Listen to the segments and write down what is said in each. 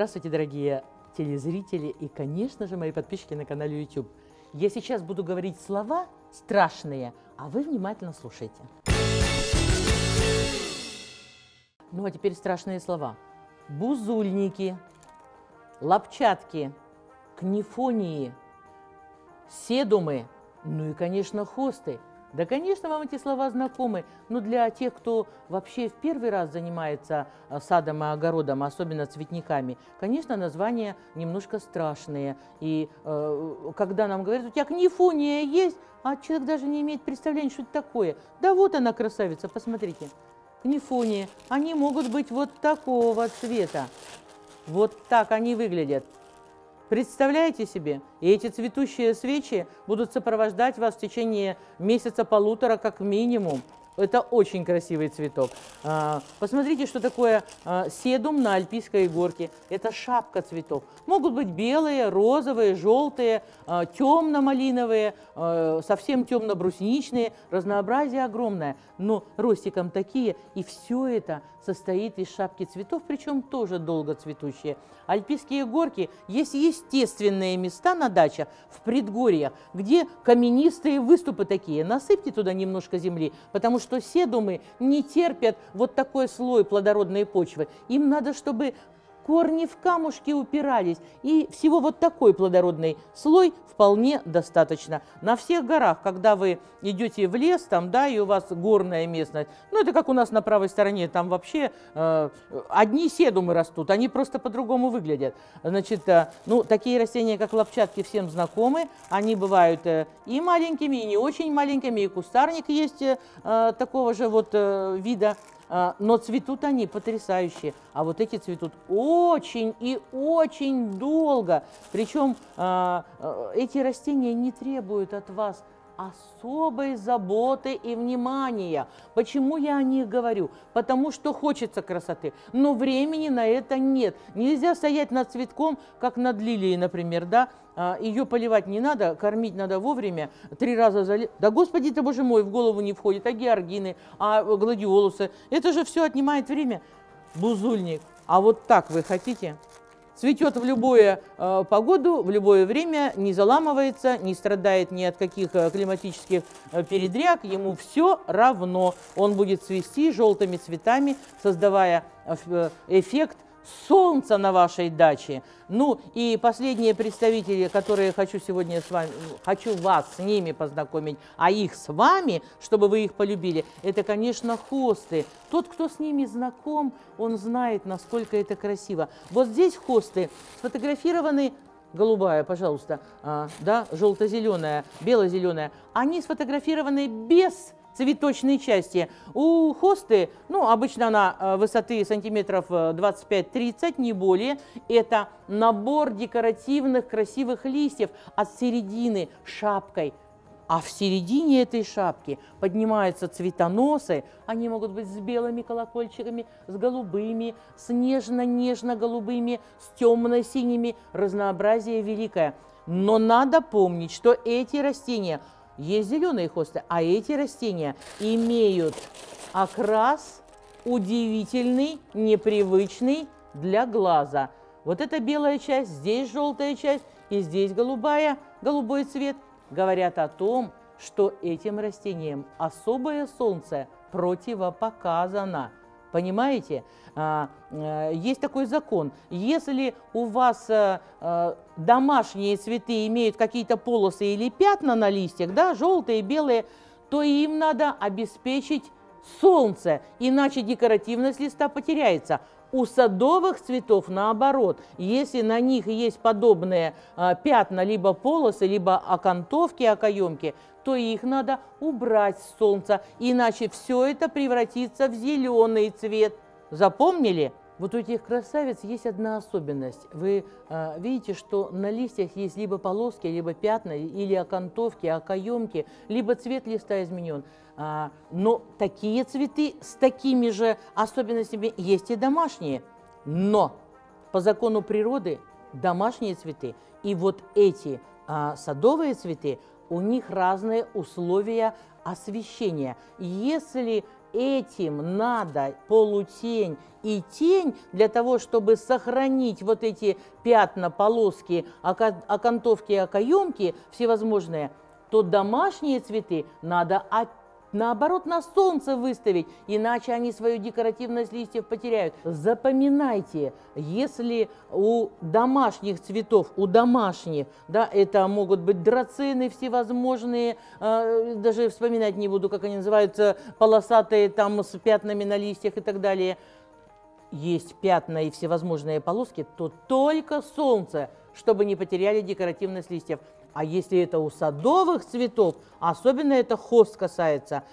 Здравствуйте, дорогие телезрители и, конечно же, мои подписчики на канале YouTube. Я сейчас буду говорить слова страшные, а вы внимательно слушайте. Ну а теперь страшные слова. Бузульники, лапчатки, книфонии, седумы, ну и, конечно, хосты – да, конечно, вам эти слова знакомы, но для тех, кто вообще в первый раз занимается а, садом и огородом, особенно цветниками, конечно, названия немножко страшные. И э, когда нам говорят, у тебя книфония есть, а человек даже не имеет представления, что это такое. Да вот она, красавица, посмотрите. Книфония, они могут быть вот такого цвета. Вот так они выглядят. Представляете себе? И эти цветущие свечи будут сопровождать вас в течение месяца-полутора как минимум. Это очень красивый цветок. А, посмотрите, что такое а, седум на альпийской горке. Это шапка цветов. Могут быть белые, розовые, желтые, а, темно-малиновые, совсем темно-брусничные. Разнообразие огромное. Но ростиком такие. И все это состоит из шапки цветов, причем тоже долго цветущие. Альпийские горки есть естественные места на дачах в предгорьях, где каменистые выступы такие. Насыпьте туда немножко земли, потому что седумы не терпят вот такой слой плодородной почвы. Им надо, чтобы корни в камушки упирались, и всего вот такой плодородный слой вполне достаточно. На всех горах, когда вы идете в лес, там, да, и у вас горная местность, ну, это как у нас на правой стороне, там вообще э, одни седумы растут, они просто по-другому выглядят. Значит, э, ну, такие растения, как лапчатки, всем знакомы, они бывают э, и маленькими, и не очень маленькими, и кустарник есть э, такого же вот э, вида. А, но цветут они потрясающие. А вот эти цветут очень и очень долго. Причем а, а, эти растения не требуют от вас особой заботы и внимания. Почему я о них говорю? Потому что хочется красоты, но времени на это нет. Нельзя стоять над цветком, как над лилией, например, да? А, Ее поливать не надо, кормить надо вовремя, три раза за Да, господи ты, боже мой, в голову не входит, а георгины, а гладиолусы. Это же все отнимает время. Бузульник. А вот так вы хотите? Цветет в любую э, погоду, в любое время, не заламывается, не страдает ни от каких э, климатических э, передряг, ему все равно. Он будет цвести желтыми цветами, создавая э, эффект солнца на вашей даче. Ну и последние представители, которые хочу сегодня с вами, хочу вас с ними познакомить, а их с вами, чтобы вы их полюбили, это, конечно, хосты. Тот, кто с ними знаком, он знает, насколько это красиво. Вот здесь хосты сфотографированы голубая, пожалуйста, а, да, желто-зеленая, бело-зеленая, они сфотографированы без цветочной части. У хосты, ну, обычно она э, высоты сантиметров 25-30, э, не более. Это набор декоративных красивых листьев от середины шапкой. А в середине этой шапки поднимаются цветоносы. Они могут быть с белыми колокольчиками, с голубыми, с нежно-нежно-голубыми, с темно-синими. Разнообразие великое. Но надо помнить, что эти растения – есть зеленые хосты, а эти растения имеют окрас удивительный, непривычный для глаза. Вот эта белая часть, здесь желтая часть и здесь голубая, голубой цвет говорят о том, что этим растениям особое солнце противопоказано. Понимаете? А, э, есть такой закон. Если у вас э, э, домашние цветы имеют какие-то полосы или пятна на листьях, да, желтые, белые, то им надо обеспечить солнце, иначе декоративность листа потеряется. У садовых цветов наоборот, если на них есть подобные э, пятна, либо полосы, либо окантовки, окоемки, то их надо убрать с солнца, иначе все это превратится в зеленый цвет. Запомнили? Вот у этих красавиц есть одна особенность. Вы э, видите, что на листьях есть либо полоски, либо пятна, или окантовки, окоемки, либо цвет листа изменен. А, но такие цветы с такими же особенностями есть и домашние. Но по закону природы домашние цветы и вот эти а, садовые цветы, у них разные условия освещение. Если этим надо полутень и тень для того, чтобы сохранить вот эти пятна, полоски, окантовки, окоемки всевозможные, то домашние цветы надо опять наоборот, на солнце выставить, иначе они свою декоративность листьев потеряют. Запоминайте, если у домашних цветов, у домашних, да, это могут быть драцины всевозможные, э, даже вспоминать не буду, как они называются, полосатые там с пятнами на листьях и так далее, есть пятна и всевозможные полоски, то только солнце, чтобы не потеряли декоративность листьев. А если это у садовых цветов, особенно это хост касается,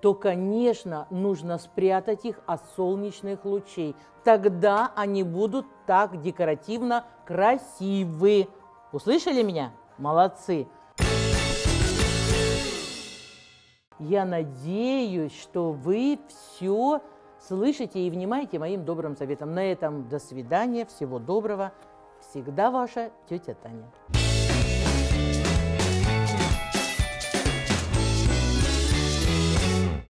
то, конечно, нужно спрятать их от солнечных лучей. Тогда они будут так декоративно красивы. Услышали меня? Молодцы! Я надеюсь, что вы все слышите и внимаете моим добрым советам. На этом до свидания, всего доброго. Всегда ваша тетя Таня.